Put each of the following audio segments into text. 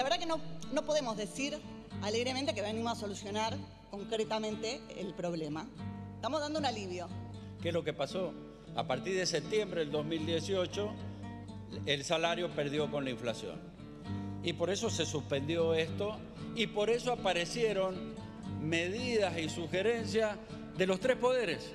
la verdad que no, no podemos decir alegremente que venimos a solucionar concretamente el problema. Estamos dando un alivio. ¿Qué es lo que pasó? A partir de septiembre del 2018, el salario perdió con la inflación. Y por eso se suspendió esto y por eso aparecieron medidas y sugerencias de los tres poderes.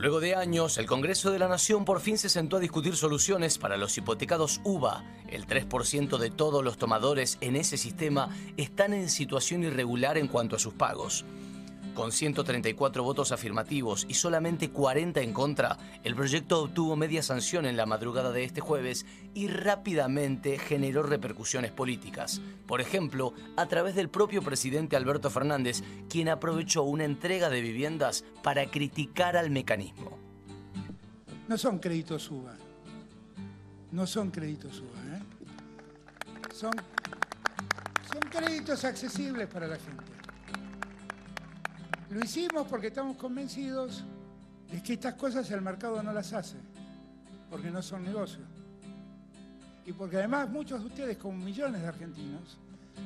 Luego de años, el Congreso de la Nación por fin se sentó a discutir soluciones para los hipotecados UBA. El 3% de todos los tomadores en ese sistema están en situación irregular en cuanto a sus pagos. Con 134 votos afirmativos y solamente 40 en contra, el proyecto obtuvo media sanción en la madrugada de este jueves y rápidamente generó repercusiones políticas. Por ejemplo, a través del propio presidente Alberto Fernández, quien aprovechó una entrega de viviendas para criticar al mecanismo. No son créditos UBA. No son créditos UBA. ¿eh? Son, son créditos accesibles para la gente. Lo hicimos porque estamos convencidos de que estas cosas el mercado no las hace, porque no son negocios. Y porque además muchos de ustedes, como millones de argentinos,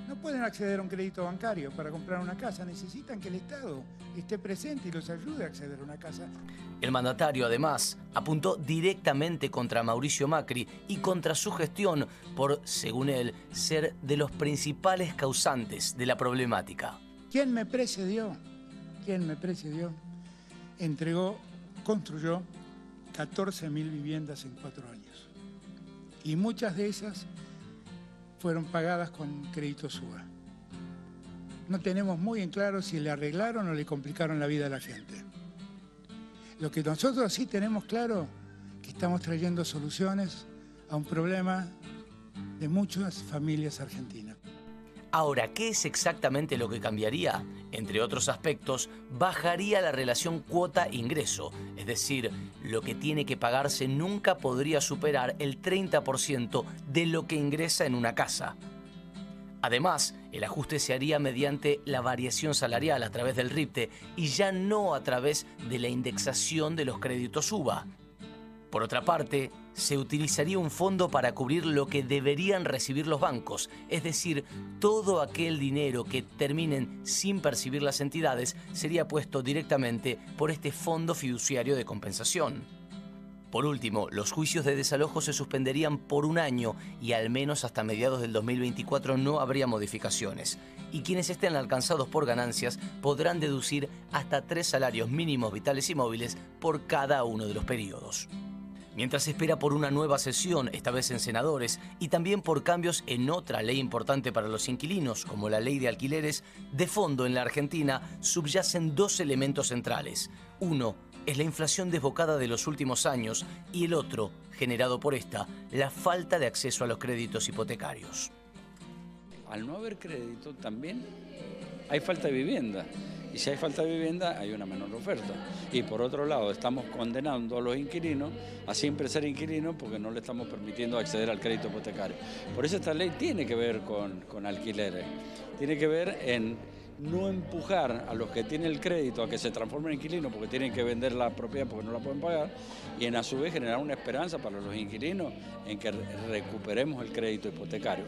no pueden acceder a un crédito bancario para comprar una casa. Necesitan que el Estado esté presente y los ayude a acceder a una casa. El mandatario, además, apuntó directamente contra Mauricio Macri y contra su gestión por, según él, ser de los principales causantes de la problemática. ¿Quién me precedió? Quien me precedió, entregó, construyó 14.000 viviendas en cuatro años. Y muchas de esas fueron pagadas con crédito SUA. No tenemos muy en claro si le arreglaron o le complicaron la vida a la gente. Lo que nosotros sí tenemos claro que estamos trayendo soluciones a un problema de muchas familias argentinas. Ahora, ¿qué es exactamente lo que cambiaría? Entre otros aspectos, bajaría la relación cuota-ingreso, es decir, lo que tiene que pagarse nunca podría superar el 30% de lo que ingresa en una casa. Además, el ajuste se haría mediante la variación salarial a través del RIPTE y ya no a través de la indexación de los créditos UBA. Por otra parte, se utilizaría un fondo para cubrir lo que deberían recibir los bancos, es decir, todo aquel dinero que terminen sin percibir las entidades sería puesto directamente por este fondo fiduciario de compensación. Por último, los juicios de desalojo se suspenderían por un año y al menos hasta mediados del 2024 no habría modificaciones. Y quienes estén alcanzados por ganancias podrán deducir hasta tres salarios mínimos vitales y móviles por cada uno de los periodos mientras espera por una nueva sesión, esta vez en senadores, y también por cambios en otra ley importante para los inquilinos, como la ley de alquileres, de fondo en la Argentina subyacen dos elementos centrales. Uno es la inflación desbocada de los últimos años y el otro, generado por esta, la falta de acceso a los créditos hipotecarios. Al no haber crédito también hay falta de vivienda. Y si hay falta de vivienda, hay una menor oferta. Y por otro lado, estamos condenando a los inquilinos a siempre ser inquilinos porque no le estamos permitiendo acceder al crédito hipotecario. Por eso esta ley tiene que ver con, con alquileres, tiene que ver en no empujar a los que tienen el crédito a que se transformen en inquilinos porque tienen que vender la propiedad porque no la pueden pagar y en a su vez generar una esperanza para los inquilinos en que recuperemos el crédito hipotecario.